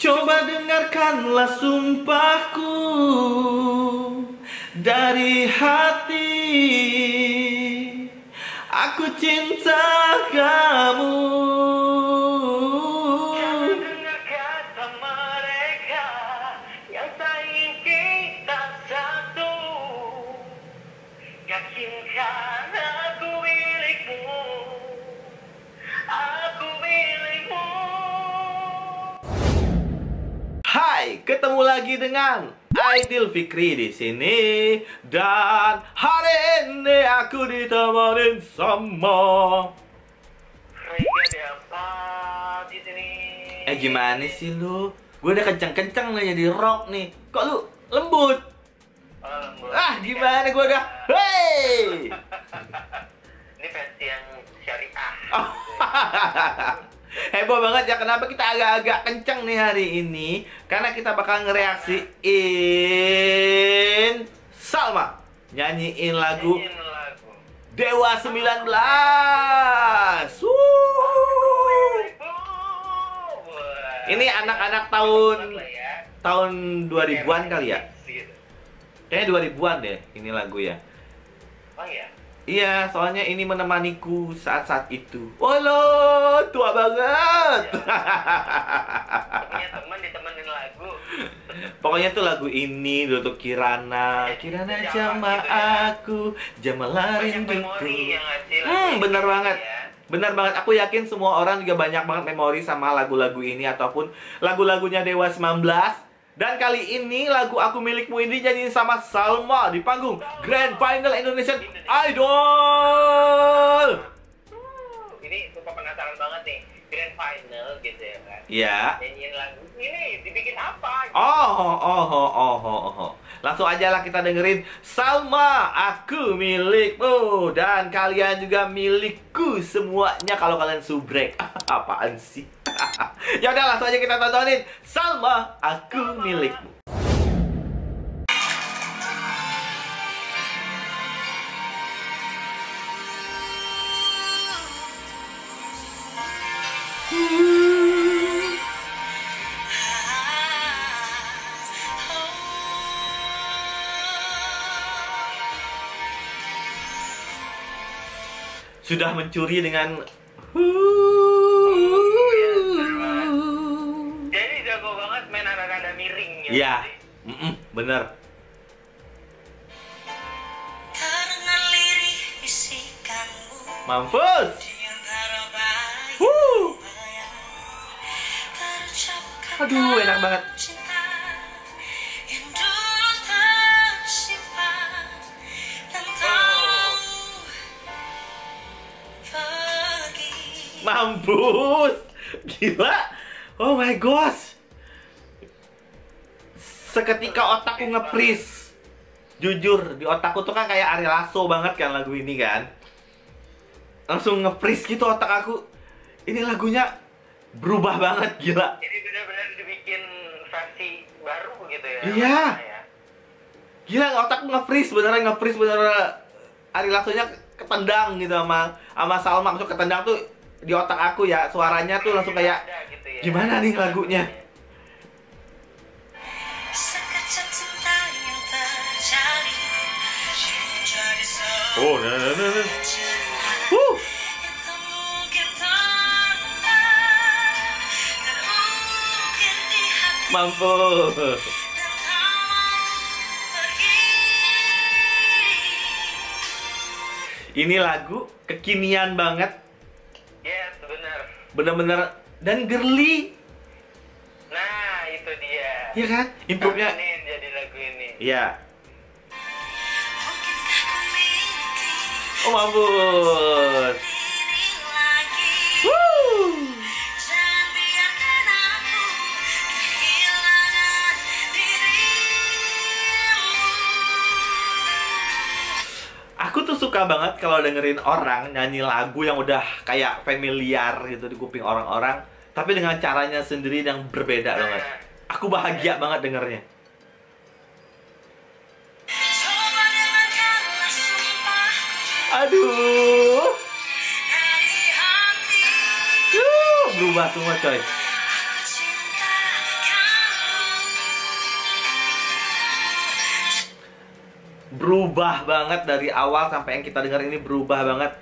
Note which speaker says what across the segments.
Speaker 1: Coba dengarkanlah sumpahku dari hati. Aku cinta kamu.
Speaker 2: Jangan
Speaker 1: ketemu lagi dengan Aidil Fikri di sini dan hari ini aku ditemenin sama
Speaker 2: apa di sini?
Speaker 1: Eh gimana sih lu? Gue udah kenceng-kenceng nih jadi rock nih. Kok lu lembut?
Speaker 2: Oh, lembut.
Speaker 1: Ah gimana gue udah? Hey!
Speaker 2: Ini versi yang syariah.
Speaker 1: Oh. Heboh banget ya kenapa kita agak-agak kenceng nih hari ini Karena kita bakal ngereaksiin Salma Nyanyiin lagu
Speaker 2: Nyanyiin lagu.
Speaker 1: Dewa 19 Wuh. Ini anak-anak tahun-
Speaker 2: ya.
Speaker 1: Tahun 2000-an kali ya
Speaker 2: Gitu.
Speaker 1: Kayaknya 2000-an deh ini lagu ya
Speaker 2: Oh ya.
Speaker 1: Iya, soalnya ini menemaniku saat-saat itu. Walah, tua banget.
Speaker 2: Punya teman ditemenin lagu.
Speaker 1: Pokoknya tuh lagu ini dulu tuh Kirana, Kirana jama aku, jama
Speaker 2: Banyak memori
Speaker 1: rinduku.
Speaker 2: yang ngasih lagu
Speaker 1: Hmm, bener
Speaker 2: gitu
Speaker 1: banget.
Speaker 2: ya.
Speaker 1: Benar banget, aku yakin semua orang juga banyak banget memori sama lagu-lagu ini ataupun lagu-lagunya Dewa 19. Dan kali ini lagu Aku Milikmu ini nyanyiin sama Salma di panggung Grand Final Indonesian Idol.
Speaker 2: Ini sumpah penasaran banget nih. Grand final gitu ya kan.
Speaker 1: Ya.
Speaker 2: Nyanyiin lagu ini dibikin apa?
Speaker 1: Oh, oh, oh, oh, oh, oh, oh. Langsung aja lah kita dengerin Salma, aku milikmu Dan kalian juga milikku semuanya kalau kalian subrek Apaan sih? ya udah langsung aja kita tontonin. Salma, aku milikmu. Sudah mencuri dengan
Speaker 2: gitu.
Speaker 1: Iya, bener.
Speaker 3: Karena lirih bisikanmu
Speaker 1: Mampus. Wuh. Aduh, enak banget. Mampus. Gila. Oh my gosh Seketika otakku nge-freeze Jujur, di otakku tuh kan kayak Ari Lasso banget kan lagu ini kan Langsung nge-freeze gitu otak aku Ini lagunya berubah banget, gila
Speaker 2: Jadi benar-benar dibikin versi baru gitu ya.
Speaker 1: Iya.
Speaker 2: ya.
Speaker 1: Gila, otakku nge-freeze, beneran nge-freeze Beneran Ari Lasso-nya ketendang gitu sama sama Salma Maksud ketendang tuh di otak aku ya Suaranya tuh langsung kayak
Speaker 2: gitu ya.
Speaker 1: gimana nih lagunya?
Speaker 3: Hati
Speaker 1: Mampus
Speaker 3: dan tak mau pergi.
Speaker 1: Ini lagu kekinian banget
Speaker 2: Yes, benar.
Speaker 1: Bener-bener Dan girly
Speaker 2: Nah, itu dia.
Speaker 1: Iya kan? Improve-nya
Speaker 2: Ini jadi lagu ini.
Speaker 1: Iya
Speaker 3: Biarkan aku
Speaker 1: tuh suka banget kalau dengerin orang nyanyi lagu yang udah kayak familiar gitu di kuping orang-orang Tapi dengan caranya sendiri yang berbeda mas. Aku bahagia banget dengernya Aduh. uh, berubah semua coy. Berubah banget dari awal sampai yang kita dengar ini berubah banget.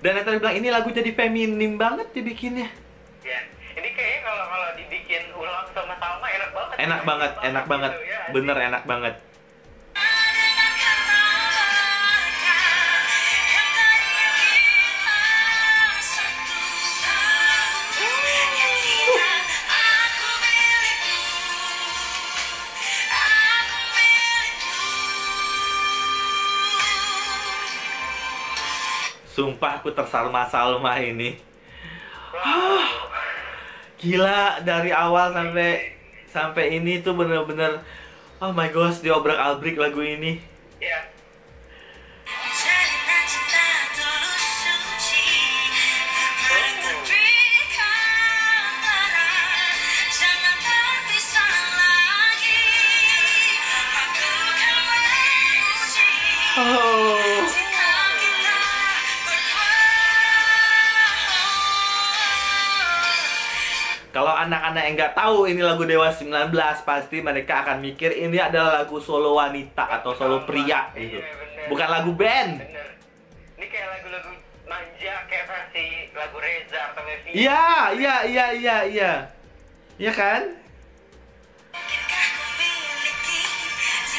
Speaker 1: Dan yang tadi bilang ini lagu jadi feminim banget dibikinnya.
Speaker 2: Iya. Ini kayaknya kalau kalau dibikin ulang sama sama enak banget.
Speaker 1: Enak banget, enak banget.
Speaker 2: Gitu, ya.
Speaker 1: Bener enak banget. Sumpah aku tersalma-salma ini.
Speaker 2: Wow.
Speaker 1: Gila dari awal sampai sampai ini tuh bener-bener Oh my gosh, diobrak-abrik lagu ini.
Speaker 2: Ya.
Speaker 3: Jalinan
Speaker 1: anak-anak yang nggak tahu ini lagu Dewa 19 pasti mereka akan mikir ini adalah lagu solo wanita atau solo pria gitu.
Speaker 2: Iya, bener.
Speaker 1: Bukan lagu band.
Speaker 2: Bener. Ini kayak lagu-lagu manja kayak versi lagu Reza atau Levi.
Speaker 1: Iya, iya, iya, iya, iya. Iya kan?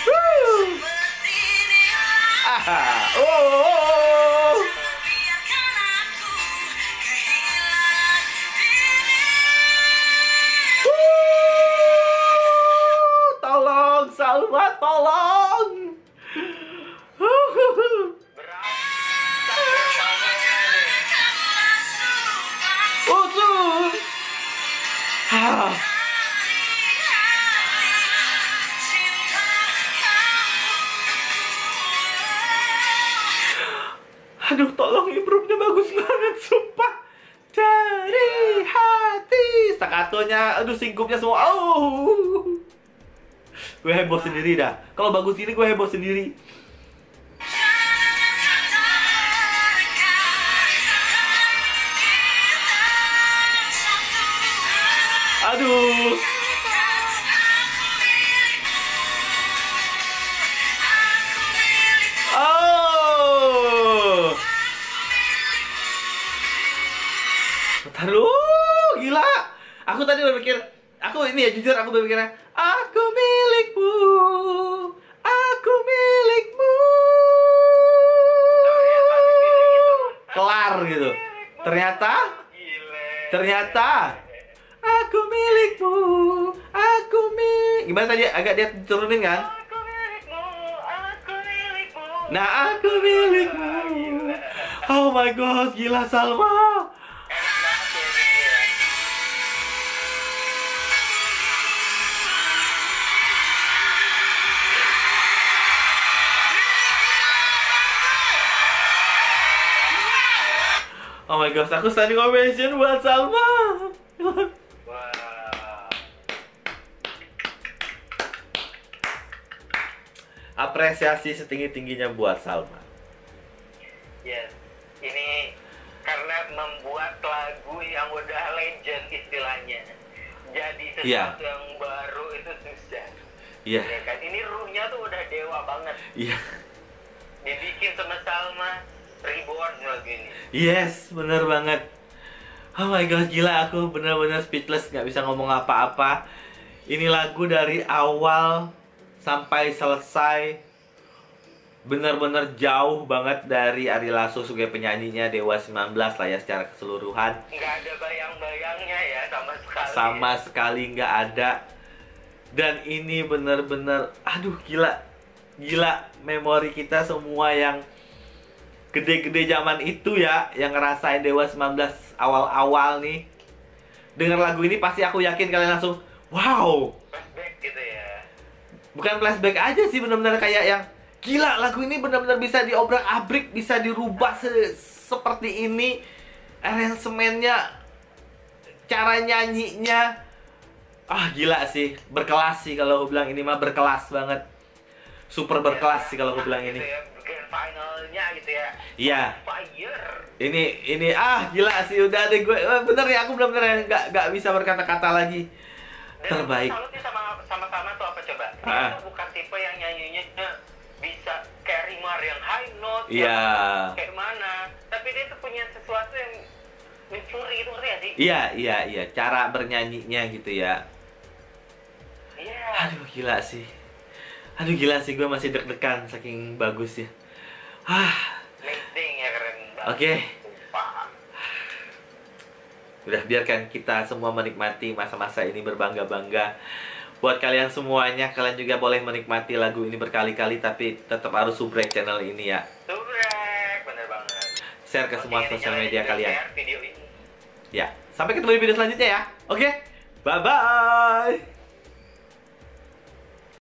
Speaker 1: Woo.
Speaker 3: dia
Speaker 1: Aha. Oh, oh, oh.
Speaker 3: Cinta kamu
Speaker 1: Aduh, tolong improve-nya bagus banget, sumpah. Dari hati. Staccatonya, aduh, singkupnya semua. Oh. Gue heboh sendiri dah. Kalau bagus ini gue heboh sendiri. Aduh. Oh. Bentar gila. Aku tadi berpikir, aku ini ya jujur aku berpikirnya, aku milikmu, aku milikmu. Kelar gitu. Ternyata, ternyata, aku milikmu, aku milik. Gimana tadi? Agak dia turunin kan?
Speaker 2: Aku milikmu, aku milikmu.
Speaker 1: Nah, aku milikmu. Oh my god, gila Salma. Oh my gosh, aku standing ovation buat Salma.
Speaker 2: Wah.
Speaker 1: Apresiasi setinggi-tingginya buat Salma.
Speaker 2: Yes. Ini karena membuat lagu yang udah legend istilahnya. Jadi sesuatu
Speaker 1: Iya.
Speaker 2: yang baru itu susah.
Speaker 1: Iya,
Speaker 2: Ya kan? Ini ruhnya tuh udah dewa banget.
Speaker 1: iya.
Speaker 2: Dibikin sama Salma reborn lagu ini.
Speaker 1: Yes, bener banget. Oh my gosh, gila aku bener-bener speechless nggak bisa ngomong apa-apa. Ini lagu dari awal sampai selesai bener-bener jauh banget dari Ari Lasso sebagai penyanyinya Dewa 19 lah ya secara keseluruhan.
Speaker 2: Nggak ada bayang-bayangnya ya sama sekali.
Speaker 1: sama sekali nggak ada dan ini bener-bener aduh gila gila memori kita semua yang gede-gede zaman itu ya yang ngerasain Dewa 19 awal-awal nih. Dengar lagu ini pasti aku yakin kalian langsung wow!
Speaker 2: Flashback gitu ya.
Speaker 1: bukan flashback aja sih bener-bener kayak yang gila lagu ini bener-bener bisa diobrak-abrik bisa dirubah se- seperti ini. Aransemennya cara nyanyinya. Ah gila sih berkelas sih kalau aku bilang ini mah berkelas banget. Super berkelas sih kalau aku bilang ini.
Speaker 2: Gitu ya, grand finalnya gitu ya.
Speaker 1: Iya ini ini ah gila sih udah deh gue eh, bener ya aku bener-bener nggak nggak bisa berkata-kata lagi
Speaker 2: Dan
Speaker 1: Terbaik.
Speaker 2: Salutnya sama sama sama tuh apa coba?
Speaker 1: Ah.
Speaker 2: Dia tuh bukan tipe yang nyanyinya bisa kayak
Speaker 1: Iya.
Speaker 2: kayak mana tapi dia tuh punya sesuatu yang mencuri gitu ngerti gak sih
Speaker 1: Iya, iya, iya. Cara bernyanyinya gitu ya.
Speaker 2: iya
Speaker 1: Aduh, gila sih. Aduh, gila sih. Gue masih deg-degan saking bagus ya. Ah,
Speaker 2: amazing ya keren banget
Speaker 1: Oke.
Speaker 2: Sumpah.
Speaker 1: udah biarkan kita semua menikmati masa-masa ini berbangga-bangga. Buat kalian semuanya, kalian juga boleh menikmati lagu ini berkali-kali, tapi tetap harus subrek channel ini ya.
Speaker 2: Subrek, bener banget
Speaker 1: Share ke semua
Speaker 2: Oke,
Speaker 1: sosial
Speaker 2: nyalain
Speaker 1: media kalian.
Speaker 2: share video ini
Speaker 1: Ya, sampai ketemu di video selanjutnya ya. Oke, bye-bye.